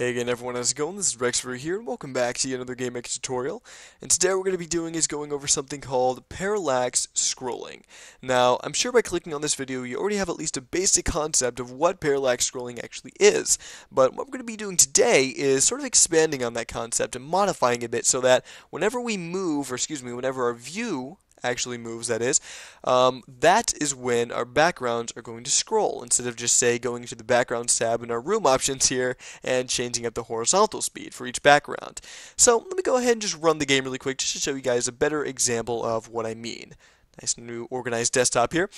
Hey again everyone, how's it going? This is Rexfurry here, and welcome back to another GameMaker tutorial. And today what we're going to be doing is going over something called parallax scrolling. Now, I'm sure by clicking on this video you already have at least a basic concept of what parallax scrolling actually is. But what we're going to be doing today is sort of expanding on that concept and modifying a bit so that whenever we move, or excuse me, whenever our view actually moves, that is, um, that is when our backgrounds are going to scroll instead of just, say, going to the Backgrounds tab in our room options here and changing up the horizontal speed for each background. So let me go ahead and just run the game really quick just to show you guys a better example of what I mean. Nice new organized desktop here.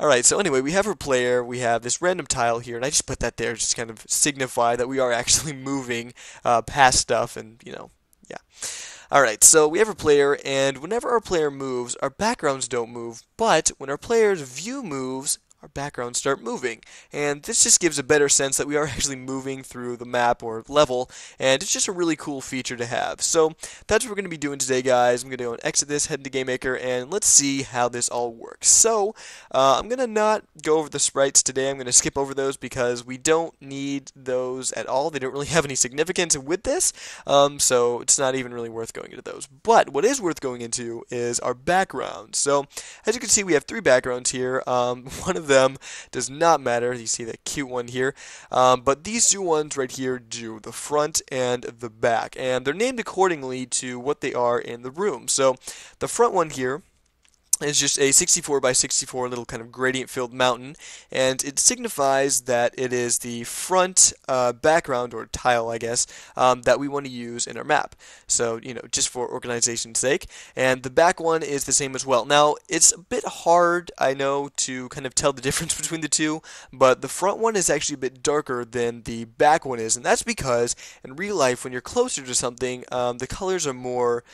Alright, so anyway, we have our player, we have this random tile here, and I just put that there just to kind of signify that we are actually moving uh, past stuff and, you know, yeah. Alright, so we have a player, and whenever our player moves, our backgrounds don't move, but when our player's view moves, our backgrounds start moving. And this just gives a better sense that we are actually moving through the map or level, and it's just a really cool feature to have. So that's what we're going to be doing today, guys. I'm going to go and exit this, head into GameMaker, and let's see how this all works. So uh, I'm going to not go over the sprites today. I'm going to skip over those because we don't need those at all. They don't really have any significance with this, um, so it's not even really worth going into those. But what is worth going into is our background. So as you can see, we have three backgrounds here. Um, one of them does not matter. You see that cute one here. Um, but these two ones right here do, the front and the back. And they're named accordingly to what they are in the room. So the front one here is just a 64 by 64 little kind of gradient filled mountain and it signifies that it is the front uh, background or tile I guess um, that we want to use in our map. So you know just for organization's sake. And the back one is the same as well. Now it's a bit hard I know to kind of tell the difference between the two but the front one is actually a bit darker than the back one is and that's because in real life when you're closer to something um, the colors are more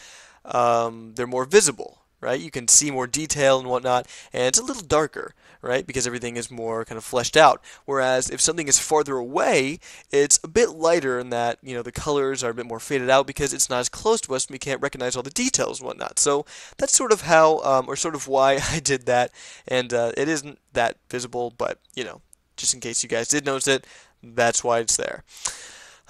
um, they're more visible right? You can see more detail and whatnot, and it's a little darker, right? Because everything is more kind of fleshed out. Whereas if something is farther away, it's a bit lighter in that, you know, the colors are a bit more faded out because it's not as close to us and we can't recognize all the details and whatnot. So that's sort of how, um, or sort of why I did that, and uh, it isn't that visible, but, you know, just in case you guys did notice it, that's why it's there.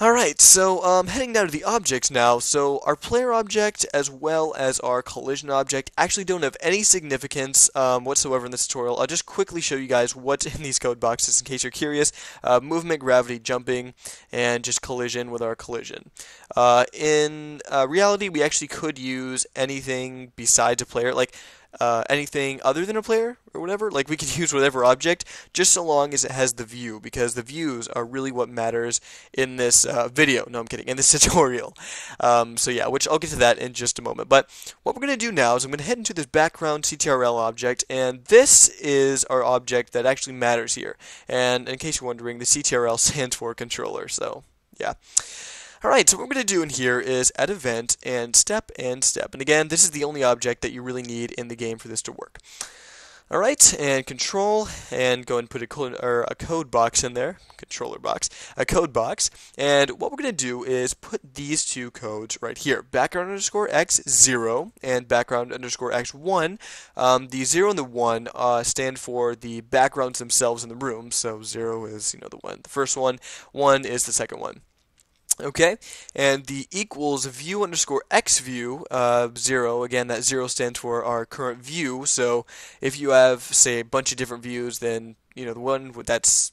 Alright, so um, heading down to the objects now. So our player object as well as our collision object actually don't have any significance um, whatsoever in this tutorial. I'll just quickly show you guys what's in these code boxes in case you're curious. Uh, movement, gravity, jumping, and just collision with our collision. Uh, in uh, reality, we actually could use anything besides a player. Like, uh, anything other than a player or whatever. Like we could use whatever object, just so long as it has the view, because the views are really what matters in this uh, video. No, I'm kidding. In this tutorial. Um, so yeah, which I'll get to that in just a moment. But what we're going to do now is I'm going to head into this background CTRL object, and this is our object that actually matters here. And in case you're wondering, the CTRL stands for controller. So yeah. Alright, so what we're going to do in here is add event and step and step. And again, this is the only object that you really need in the game for this to work. Alright, and control, and go and put a, code, or a code box in there, controller box, a code box, and what we're going to do is put these two codes right here, background underscore x 0 and background underscore x 1. Um, the 0 and the 1 uh, stand for the backgrounds themselves in the room, so 0 is, you know, the one, the first one, 1 is the second one. Okay, and the equals view underscore x view uh, zero. Again, that zero stands for our current view. So if you have, say, a bunch of different views, then you know the one that's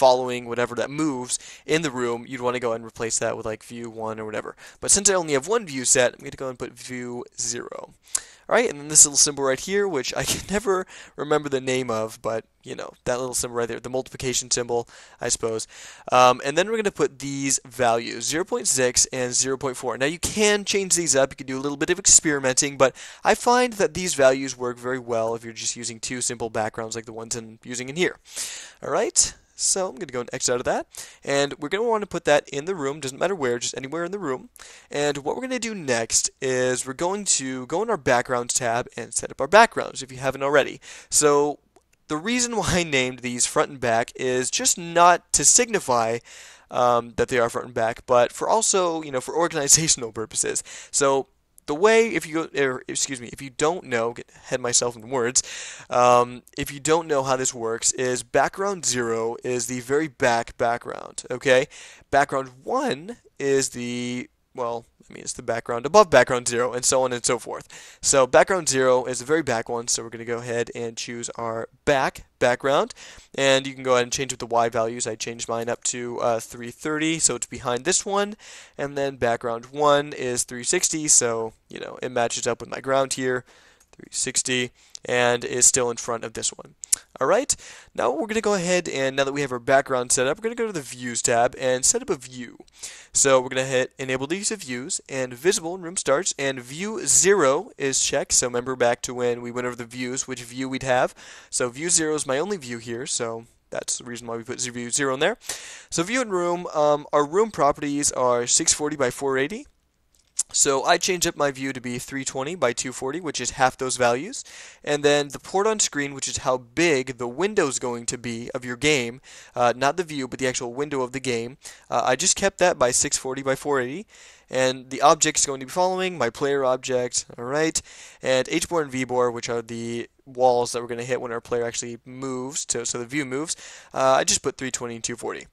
following whatever that moves in the room, you'd want to go and replace that with like view 1 or whatever. But since I only have one view set, I'm going to go and put view 0. Alright, and then this little symbol right here, which I can never remember the name of, but, you know, that little symbol right there, the multiplication symbol, I suppose. Um, and then we're going to put these values, 0.6 and 0.4. Now, you can change these up, you can do a little bit of experimenting, but I find that these values work very well if you're just using two simple backgrounds like the ones I'm using in here. Alright, so I'm going to go and exit out of that. And we're going to want to put that in the room, doesn't matter where, just anywhere in the room. And what we're going to do next is we're going to go in our backgrounds tab and set up our backgrounds if you haven't already. So the reason why I named these front and back is just not to signify um, that they are front and back, but for also, you know, for organizational purposes. So the way, if you er, excuse me, if you don't know, get head myself in words, um, if you don't know how this works, is background zero is the very back background. Okay, background one is the well, I mean, it's the background above background 0, and so on and so forth. So background 0 is the very back one, so we're going to go ahead and choose our back background, and you can go ahead and change with the Y values. I changed mine up to uh, 330, so it's behind this one, and then background 1 is 360, so, you know, it matches up with my ground here, 360, and is still in front of this one. Alright, now we're going to go ahead and now that we have our background set up, we're going to go to the Views tab and set up a view. So we're going to hit Enable the use of views and Visible in Room Starts and View 0 is checked. So remember back to when we went over the views, which view we'd have. So View 0 is my only view here, so that's the reason why we put View 0 in there. So View and Room, um, our room properties are 640 by 480. So I change up my view to be 320 by 240, which is half those values. And then the port on screen, which is how big the window is going to be of your game, uh, not the view, but the actual window of the game. Uh, I just kept that by 640 by 480. And the object is going to be following my player object, alright, and HBOR and VBOR, which are the walls that we're going to hit when our player actually moves, to, so the view moves. Uh, I just put 320 and 240.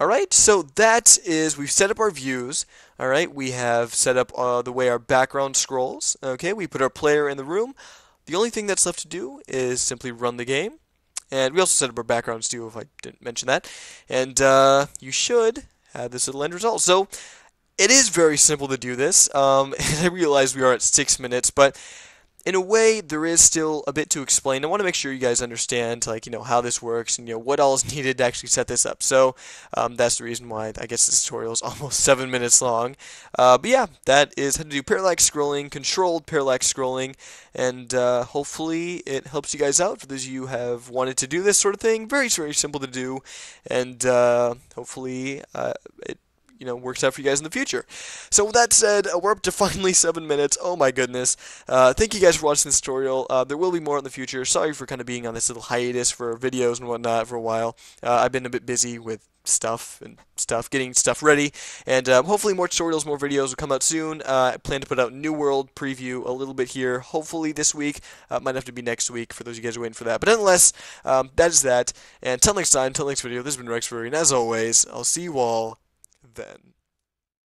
Alright, so that is, we've set up our views. Alright, we have set up uh, the way our background scrolls. Okay, we put our player in the room. The only thing that's left to do is simply run the game. And we also set up our backgrounds too, if I didn't mention that. And uh, you should have this little end result. So, it is very simple to do this. Um, and I realize we are at six minutes, but in a way, there is still a bit to explain. I want to make sure you guys understand, like, you know, how this works and, you know, what all is needed to actually set this up. So, um, that's the reason why I guess this tutorial is almost seven minutes long. Uh, but yeah, that is how to do parallax scrolling, controlled parallax scrolling, and uh, hopefully it helps you guys out for those of you who have wanted to do this sort of thing. Very, very simple to do, and uh, hopefully uh, it you know works out for you guys in the future. So with that said, uh, we're up to finally seven minutes. Oh my goodness! Uh, thank you guys for watching this tutorial. Uh, there will be more in the future. Sorry for kind of being on this little hiatus for videos and whatnot for a while. Uh, I've been a bit busy with stuff and stuff, getting stuff ready, and um, hopefully more tutorials, more videos will come out soon. Uh, I plan to put out New World preview a little bit here, hopefully this week. Might have to be next week for those of you guys waiting for that. But nonetheless, um, that is that. And until next time, until next video, this has been Rex and as always, I'll see you all then.